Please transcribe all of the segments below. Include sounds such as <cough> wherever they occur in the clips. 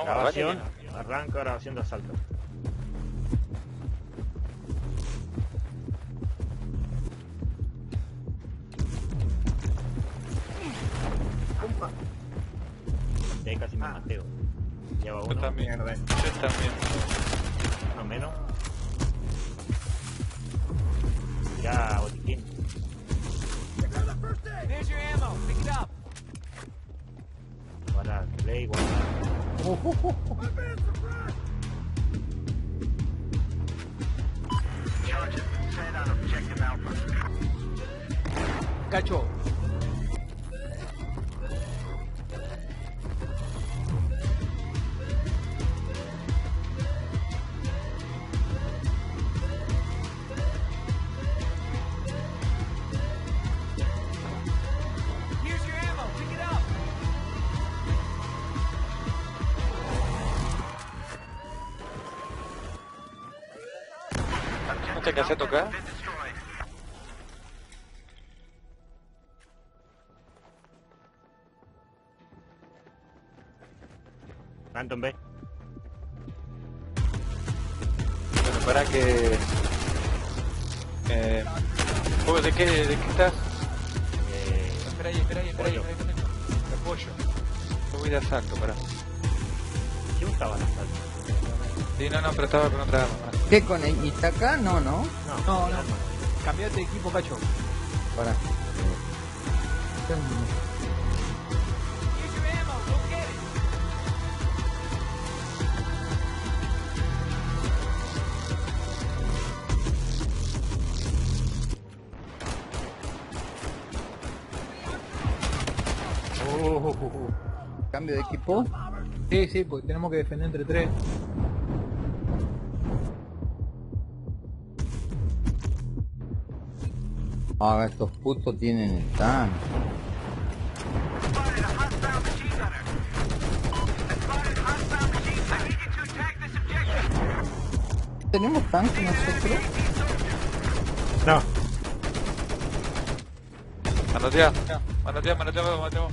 No, Grabación, vaya. arranca grabación de asalto. Ya casi me mateo. Lleva Yo uno, también. Mierda. Yo también. uno menos. Ya, botiquín. There's your ammo. Pick it up. Guardar, play, guardar. Cacho. Te alcancé a tocar? Phantom B. Bueno, para que... Eh... ¿Vos de qué, de qué estás? Eh, Espera ahí, espera ahí, espera ahí. Pollo. Yo voy de asalto, para. ¿Quién estaba en asalto? Sí, no, no, pero estaba con otra arma. ¿Qué con el Itaca? No, no. No, no. Cambiate de equipo, Cacho. Para. Go get it. Oh, Cambio de equipo. Sí, sí, porque tenemos que defender entre tres. Ah, estos putos tienen el tanque. ¿Tenemos tanque nosotros? No, Manotea, manotea, manotea, manotea. No,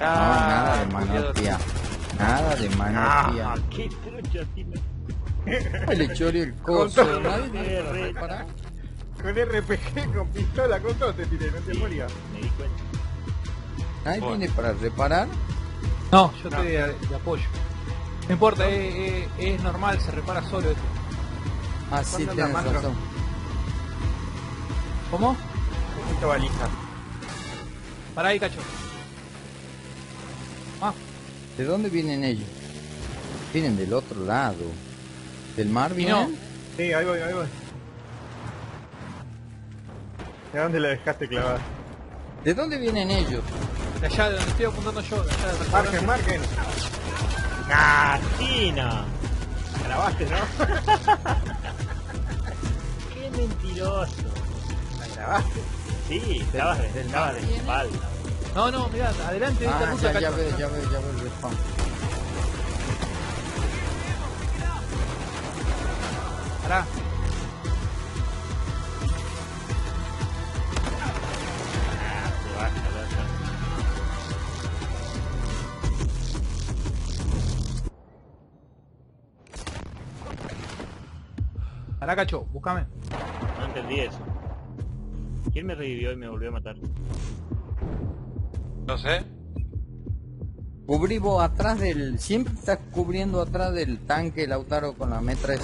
nada de Ah, manotía. Nada de manotía. ah, qué <laughs> tiene. Le choré el coso. Nadie para re- reparar. Con RPG, con pistola, con todo te tiré, no te Sí, morías. Me di cuenta. Nadie Bueno. tiene para reparar. No, yo estoy de, de apoyo. No importa, es, es- es normal, se repara solo esto. Ah, sí, ¿Cuándo tienes razón. ¿Cómo? Necesito valija. Pará ahí, Cacho. Ah, ¿De dónde vienen ellos? Vienen del otro lado. ¿Del mar Y no. vienen? sí, ahí voy, ahí voy. ¿De dónde la dejaste clavada? ¿De dónde vienen ellos? De allá, de donde estoy apuntando yo, de allá del Marquen, marquen. ¡Casina! Grabaste, ¿no? <laughs> ¡Qué mentiroso! La grabaste. Sí, estabas de, estabas de espalda. No, no, mirá, adelante de esta Ah, ruta, ya, ya Cacho. veo, ya veo, ya veo el respawn. Pará. Pará, Cacho, búscame. No entendí eso. ¿Quién me revivió y me volvió a matar? No sé. Cubrí vos atrás del... Siempre estás cubriendo atrás del tanque Lautaro con la M3.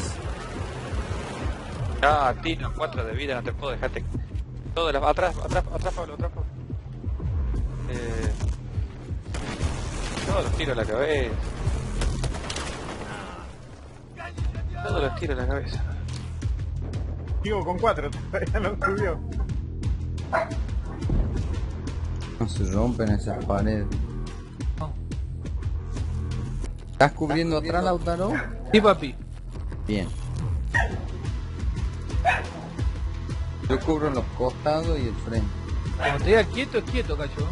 Ah, Tino, 4 de vida, no te puedo dejarte. Todo la... atrás, atrás, atrás, Pablo, atrás, Pablo. Eh... Todos los tiros a la cabeza. Todos los tiros a la cabeza. Sigo con cuatro, <laughs> todavía no subió. No se rompen esas paredes. No. ¿Estás cubriendo atrás, Lautaro? Sí, papi. Bien. Yo cubro los costados y el frente. Cuando te diga quieto, es quieto, cacho.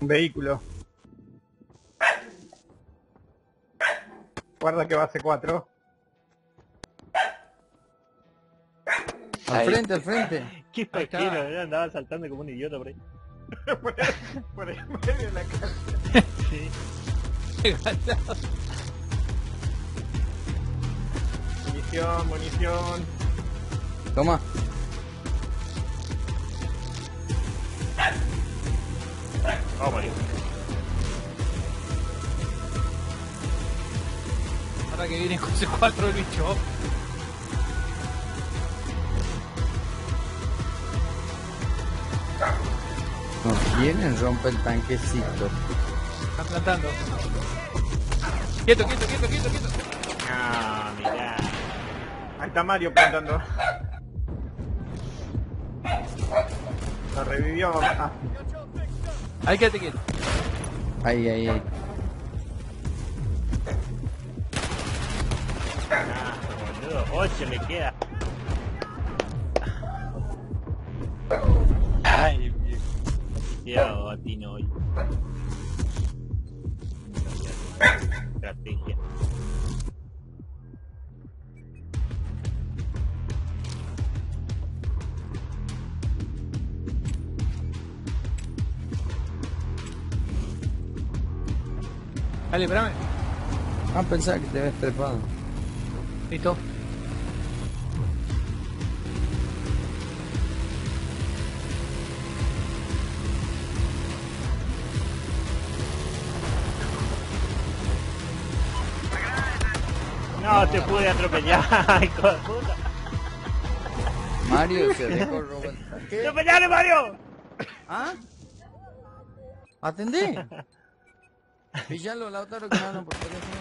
Un vehículo. Guarda que va a C4. Al frente, al frente. Qué pesquero, eh, andaba saltando como un idiota por ahí. <laughs> Por el medio de la casa. Sí. Munición, munición. Toma. Vamos, Mario. Ahora que viene con C4 el bicho. No quieren romper el tanquecito. Están plantando. Quieto, quieto, quieto, quieto, quieto. Ah, mirá. Ahí está Mario plantando. Lo revivió. Ah, Ahí quédate quieto. Ahí, ahí, ahí. Ah, boludo. 8 le queda. Cuidado, Atino hoy. Estrategia. Dale, espérame. Ah, pensaba que te habías trepado. Listo. No, te pude atropellar, <laughs> hijo de puta. Mario se dejó robar. ¡Atropellale, Mario! ¿Ah? ¿Atendí? Pillalo, Lautaro, que hablan por teléfono.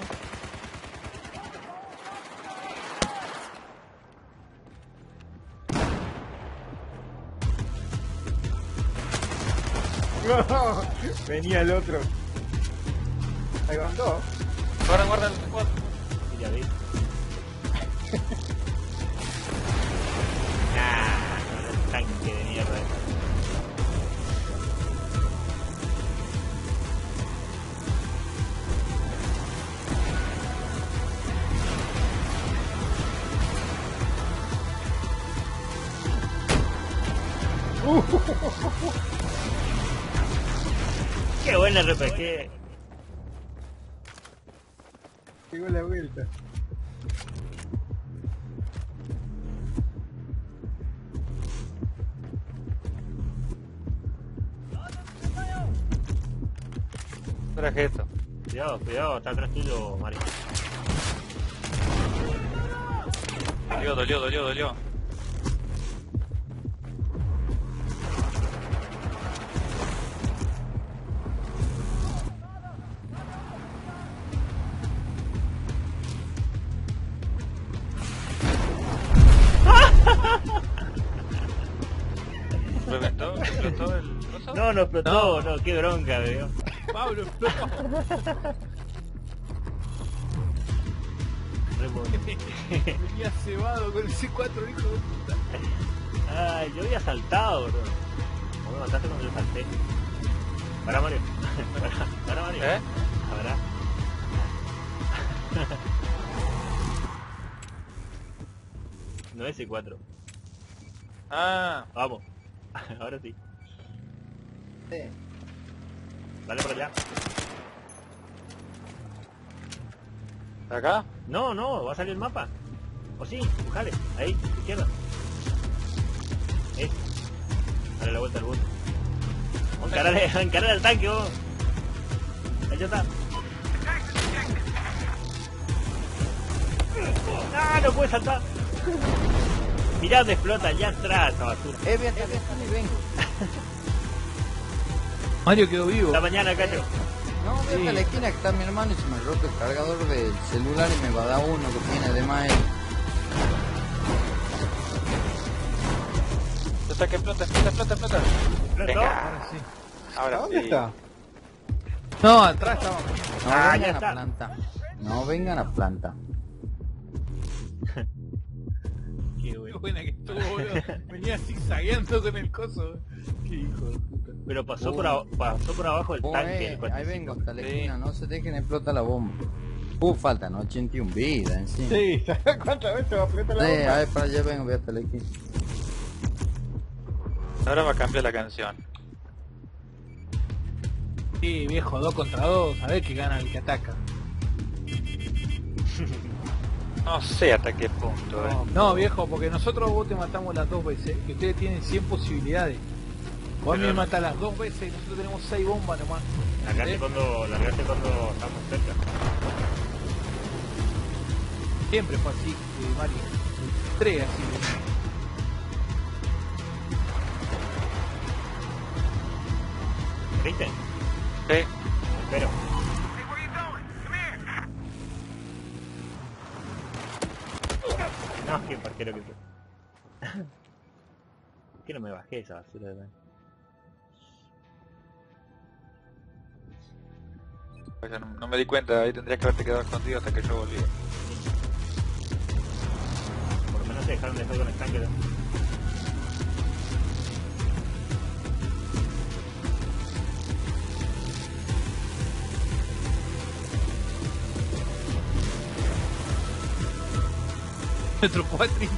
no, <laughs> venía el otro. Ahí van dos. Guarda, guarda el C4. Ya vi. Buen RPG. Llegó la vuelta. Traje esto. Cuidado, cuidado, está atrás tuyo, Mario. Dolió, dolió, dolió, dolió. No, no explotó, no, qué bronca, veo. Pablo, explotó. <laughs> Venía cebado con el C4, hijo de puta. Ay, yo había saltado, bro. No me mataste cuando yo salté. Para Mario. <laughs> Para, para Mario. ¿Eh? Para. <laughs> No es C4. Ah, Vamos. Ahora sí. Dale por allá. ¿acá? No, no, va a salir el mapa. O sí, bujale. Ahí, izquierda. Ahí. Dale la vuelta al bus. Encarale, encarale al tanque, vos. Ahí ya está. ¡Ah, no puede saltar! Mirá dónde explota, ya atrás esa basura. Eh, ven, ven, ven, ven. Mario quedó vivo. Hasta mañana, cacho. No, ve hasta la esquina que está mi hermano y se me roto el cargador del celular y me va a dar uno que tiene de más él. Explota, que explota, explota, explota, explota. Ahora sí. ahora ¿Dónde sí. está? No, atrás estaba. No Ah, ya vengan a está. planta. No vengan a planta. Qué Qué bueno. buena que estuvo, boludo. Venía zigzagueando con el coso. Qué hijo. Pero pasó Uy. por, ab- pasó por abajo del Oh, tanque. el ahí vengo hasta la Sí. esquina, no se dejen explotar la bomba. Uh, faltan 81 vidas encima. Sí, ¿sabes <laughs> cuántas veces va a apretar la Sí, bomba? a ver, para allá vengo, voy hasta la esquina. Ahora va a cambiar la canción. Sí, viejo, dos contra dos, a ver que gana el que ataca. No sé hasta qué punto, eh. No, viejo, porque nosotros vos te matamos las dos veces y ustedes tienen 100 posibilidades. Vos me matás las dos veces y nosotros tenemos 6 bombas nomás. Largate ¿Eh? cuando, largate cuando estamos cerca. Siempre fue así, eh, Mario. Tres así. ¿Viste? Sí. Espero. No, qué parquero que fue. <laughs> ¿Por qué no me bajé esa basura de Pues yo no, no me di cuenta, ahí tendrías que haberte quedado escondido hasta que yo volví. Por lo menos te dejaron de estar con el tanque. ¿no? Nuestro cuatri.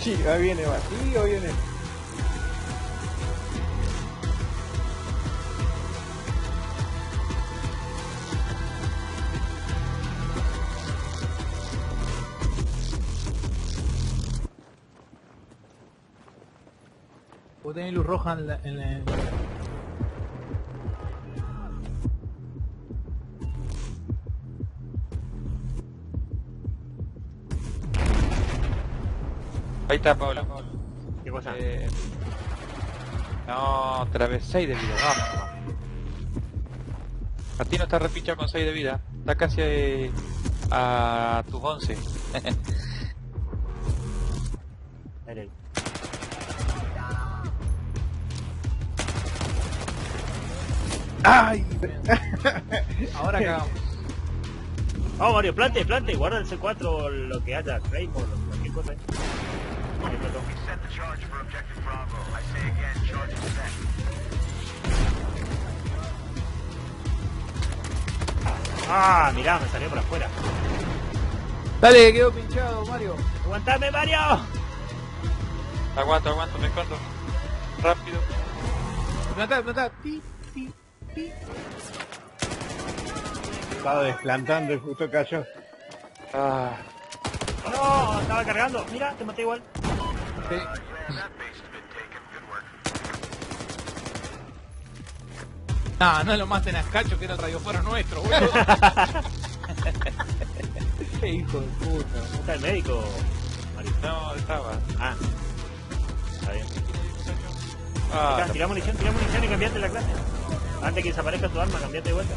Sí, ahí viene vacío, viene. Vos tenés luz roja en la... En la... Ahí está, Pablo. ¿Qué cosa? Eh, no, otra vez 6 de vida, vamos. A ti no está repichado con 6 de vida. Está casi eh, a tus 11. <laughs> ¡Ay! <laughs> Ahora cagamos. Vamos Mario, plante, plante, guarda el C4 o lo que haya, Claymore, o cualquier cosa. Ahí explotó. Ah, mirá, me salió por afuera. Dale, quedó pinchado, Mario. ¡Aguantame, Mario! aguanto, aguanto, me escondo. Rápido. Pi, pi, pi. Estaba desplantando y justo cayó. Ah, ¡No! Estaba cargando. Mira, te maté igual. Sí. No, no lo maten a Cacho que era el radiofuero nuestro, boludo. <laughs> Qué hijo de puta. ¿Dónde está el médico, Mario? no, estaba. Ah. Está bien. Ah, tirá munición, tirá munición y cambiate la clase. Antes que desaparezca tu arma, cambiate de vuelta.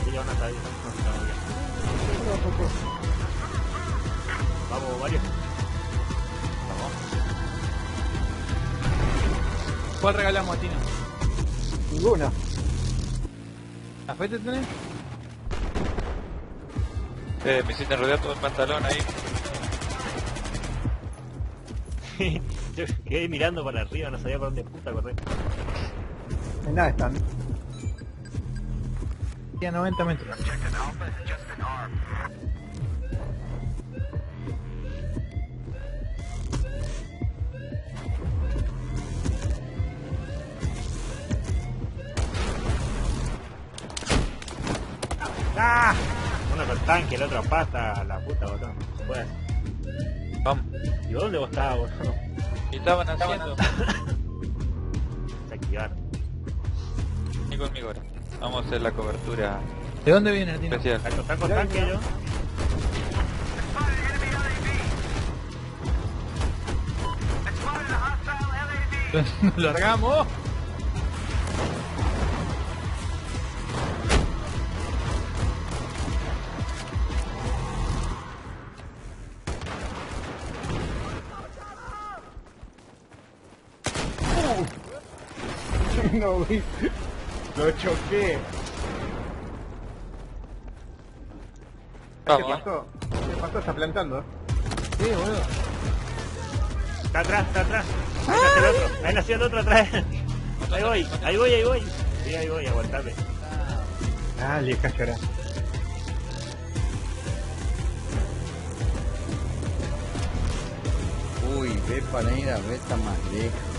Aquí ya van a salir, ¿no? No, estamos bien. Vamos. ¿Cuál regalamos a Tina? Ninguna. ¿La fe te tenés? eh, me hiciste rodear todo el pantalón ahí. Yo quedé mirando para arriba, no sabía por dónde puta correr. En nada están. Sí, a 90 metros. ¡Ah! Uno con tanque, el otro pata, la puta, botón. Se puede hacer. Vamos. ¿Y vos dónde vos estabas, boludo? ¿Qué estaban haciendo? Se activaron. Vení conmigo ahora. Vamos a hacer la cobertura ¿De dónde viene Tina? especial. Está con- está con tanque yo. <laughs> Nos largamos. No vi. Lo choqué. ¿Qué pasó? ¿Qué pasó? Está plantando. Sí, boludo. Está atrás, está atrás. Ahí nació el otro, ahí nació el otro atrás. Ahí voy, ahí voy, ahí voy. Sí, ahí voy, aguantame. Dale, cayó Uy, ve para ir a ver está más lejos.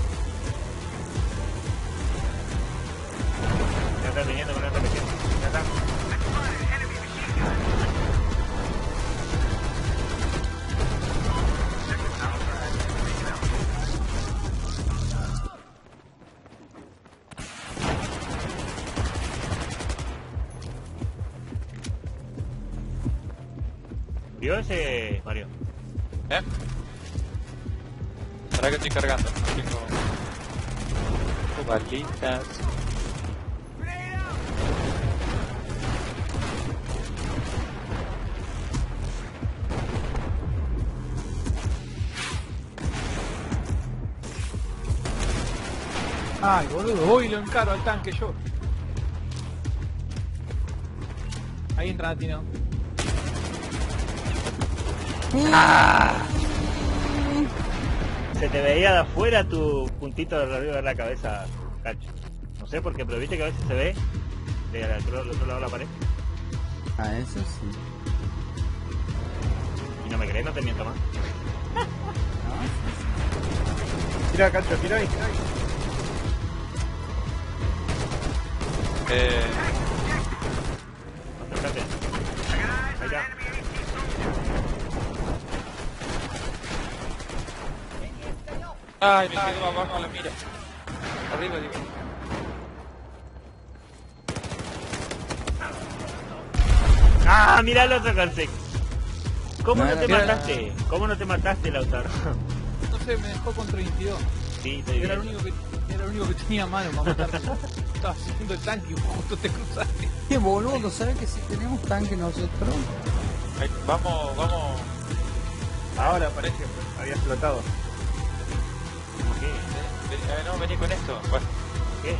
Ay, boludo, voy y lo encaro al tanque yo. Ahí entra Natino. Se te veía de afuera tu puntito de arriba de la cabeza, cacho. No sé por qué, pero viste que a veces se ve de al otro, del otro lado de la pared. Ah, eso sí. Y no me crees, no te miento más. <laughs> Tira, cacho, tira ahí, tira ahí. Eh, Acércate. Ay, me quedo abajo a la mira. Arriba, digo. ¡Ah! Mira el otro consejo. ¿Cómo no, te mira. mataste? ¿Cómo no te mataste, Lautaro? <laughs> No sé, me dejó con 32. Era el vi. único que, era el único que tenía mano para matar. Estaba haciendo el tanque y justo te cruzaste. Qué boludo, ¿sabes que si tenemos tanque nosotros? Ay, Vamos, vamos. Ahora parece que había explotado. ¿Qué? Eh, no, vení con esto. Bueno, ¿Qué?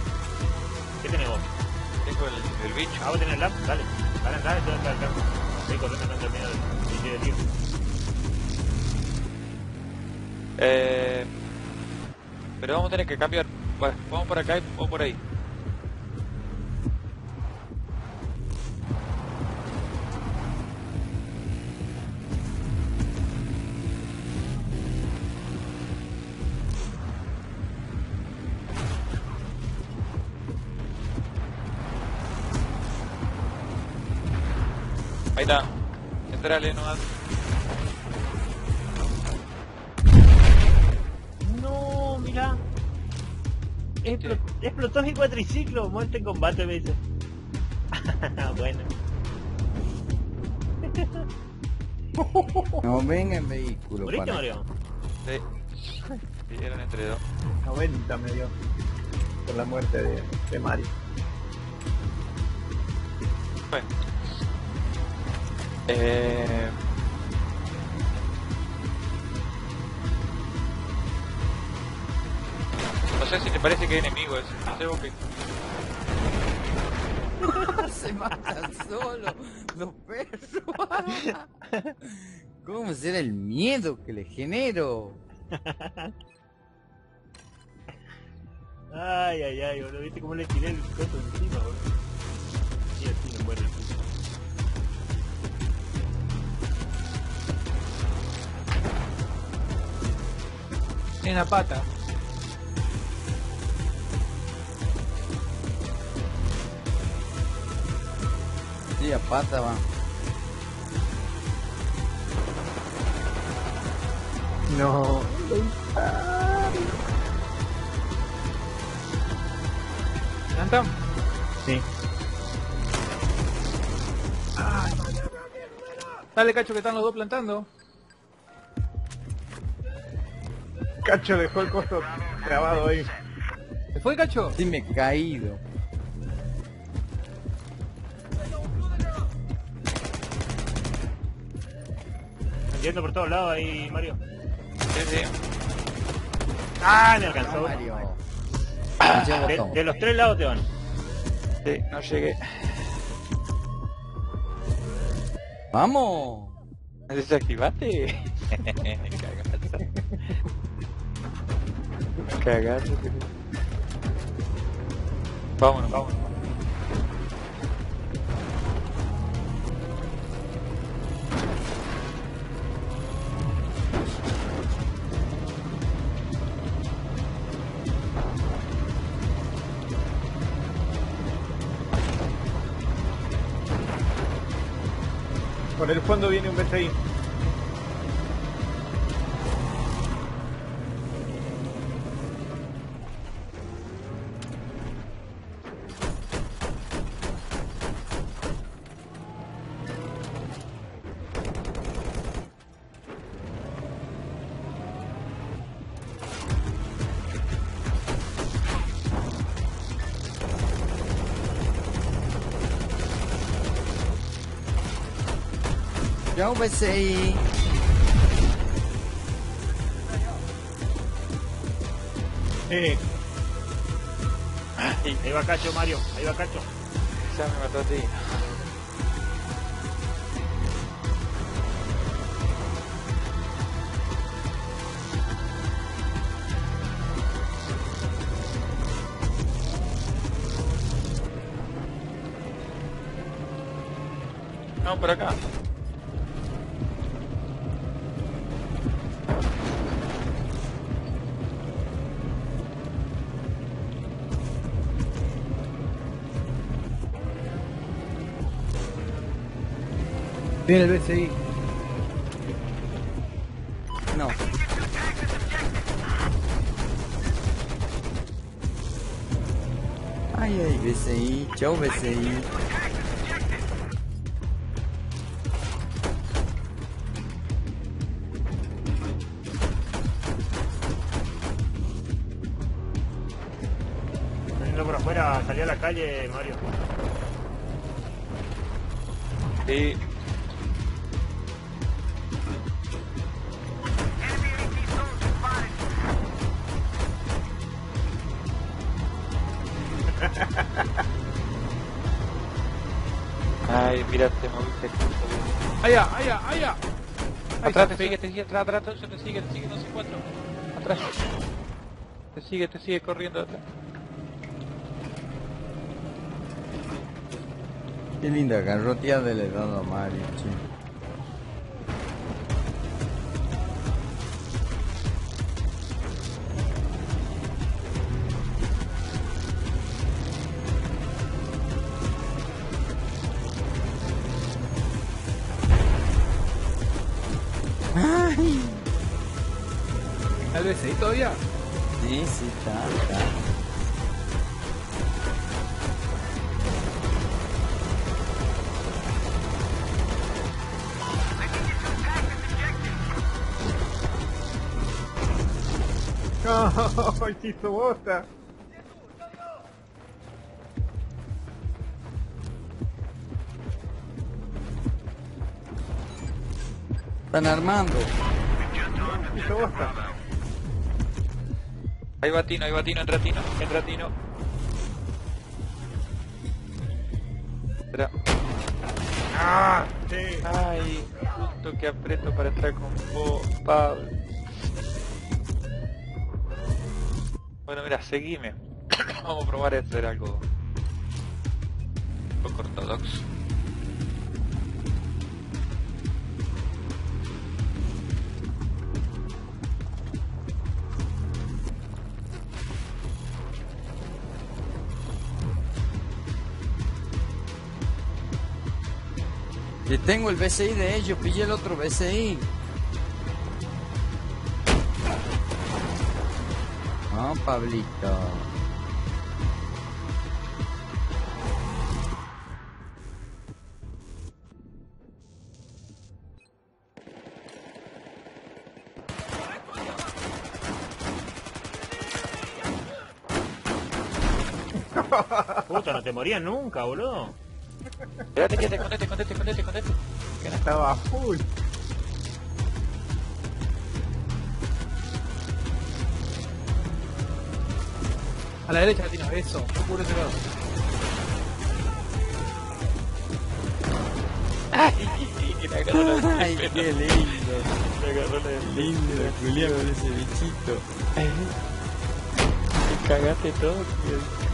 ¿Qué tenés vos? tengo el, el bicho. Ah, vos tenés el lap, dale. Dale, dale, dale, dale, dale. Estoy corriendo no termino del de tiro. Eh, pero vamos a tener que cambiar. Bueno, vamos por acá y vamos por ahí. Ahí está. Entrale nomás. Explo- explotó mi cuatriciclo, muerte en combate, me dice. <laughs> bueno. <laughs> No venga en vehículo. ¿Moriste, para- Mario? Sí. Sí, eran entre dos. 90 me dio. Por la muerte de, de Mario. Bueno. Eh... sé si te parece que hay enemigos. No sé vos qué. Se matan solo los perros. ¿Cómo será el miedo que le genero? Ay, ay, ay, boludo. ¿Viste cómo le tiré el coso encima, boludo? Y así me muere el puto. En la pata. Sí, a pata va. No. ¿Plantan? Sí. Dale, cacho, que están los dos plantando. Cacho dejó el costo grabado ahí. ¿Se fue, cacho? Sí, me he caído. Entiendo por todos lados ahí, Mario. Sí, sí. Ah, me alcanzó. Mario. Pinche De, los tres lados te van. Sí, no llegué. ¡Vamos! ¿Desactivaste? <laughs> Me cagaste. Cagaste. Vámonos, vámonos. Por el fondo viene un BCI. Chao, BCI. Eh, Ahí va Cacho, Mario. Ahí va Cacho. Ya me mató a ti. No, por acá. Viene el BCI. No. Ay, ay, BCI. Chao, BCI. Saliendo por afuera, salió a la calle, Mario. Sí. Ay, mira, te moviste. ¡Allá, allá, allá! Atrás te sigue, te sigue, atrás, atrás, atrás, te sigue, te sigue, no sé cuatro. Atrás. Te sigue, te sigue corriendo atrás. Qué linda garroteada le he dado a Mario, che. Todavía? sí, sí, está, está. <laughs> se hizo bosta. Están armando. Hizo bosta. Ahí va Tino, ahí va Tino, entra Tino, entra Tino. Ah, sí. Ay, justo que aprieto para entrar con vos, Pablo. Bueno, mira, seguime. <coughs> Vamos a probar a hacer algo un poco ortodoxo. Que tengo el BCI de ellos, pillé el otro BCI. No, Pablito. Puta, no te morías nunca, boludo. Espérate, quédate, escondete, escondete, escondete, escondete. Estaba full. A la derecha, Tino, eso. Cubre ese lado. Ay, <laughs> que agarró la Ay, qué lindo. Agarró la Lindo, Julián, con ese bichito. Te cagaste todo, tío.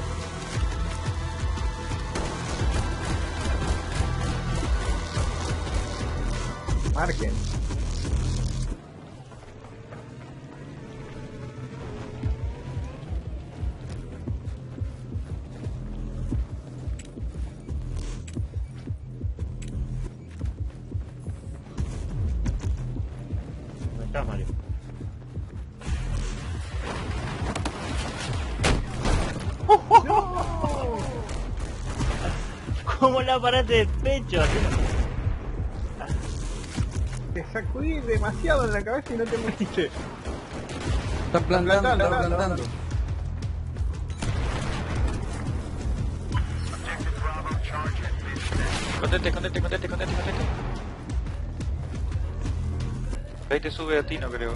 Marquen. Demasiado en la cabeza y no te moriste. Está plantando, está plantando. Contente, contente, contente, contente, contente. Ahí te sube a ti, no creo.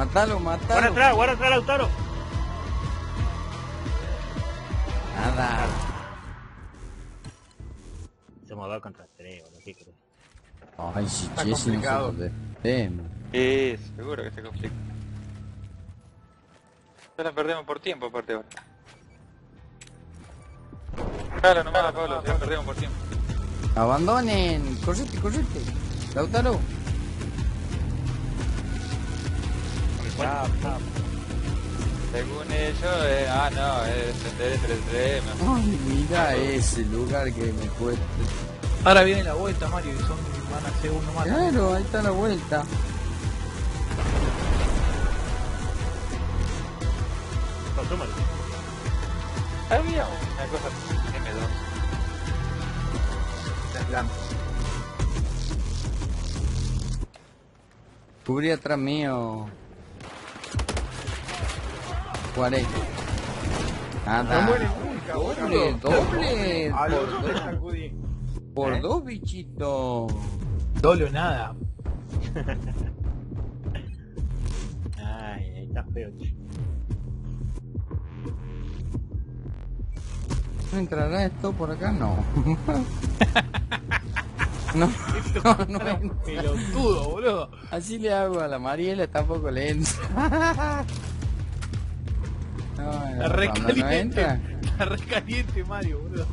Matalo, Guarda matalo. atrás, guarda atrás, Lautaro. Nada. Somos dos contra tres, boludo, ¿qué crees? Ay, si Está Jesse no se complicado. lo defende. Eh, seguro que este conflicto. Ya la perdemos por tiempo, aparte ahora. Claro, nomás, Pablo, ya perdemos por tiempo. Abandonen. Correte, correte. Lautaro. Según ellos, eh, ah, no, es el tema. Ay, mira ese lugar que me cuesta. Ahora viene la vuelta, Mario, y son, van a ser uno más. Claro, ahí está la vuelta. Consúmalo. Había una cosa M2. Cubrí atrás mío. 40. No muere nunca, Doble, boludo. doble. A los Por dos sacudí. por ¿Eh? dos bichitos. Doble o nada. <laughs> Ay, ahí está feo. ¿No entrará esto por acá? No. <laughs> no, no, no entra. Pelotudo, boludo. Así le hago a la Mariela, tampoco le entra. <laughs> No, Está no, re cuando no caliente. entra. Está re caliente, Mario, boludo.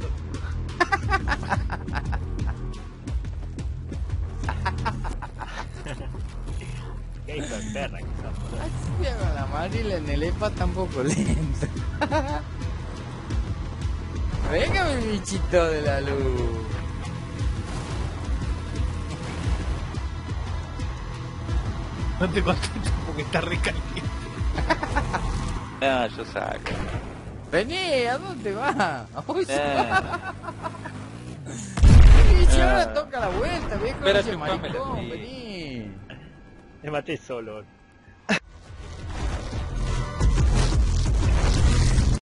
Qué hijo de perra que a la Mariela en el EPA tampoco le entra. <laughs> Venga mi bichito de la luz. No te contestes porque está re caliente. <laughs> No, yo saco. Vení, ¿a dónde va? <laughs> Uy, Eh, va. Y si ahora Ah. toca la vuelta, viejo, Espera, maricón, vení. Me maté solo.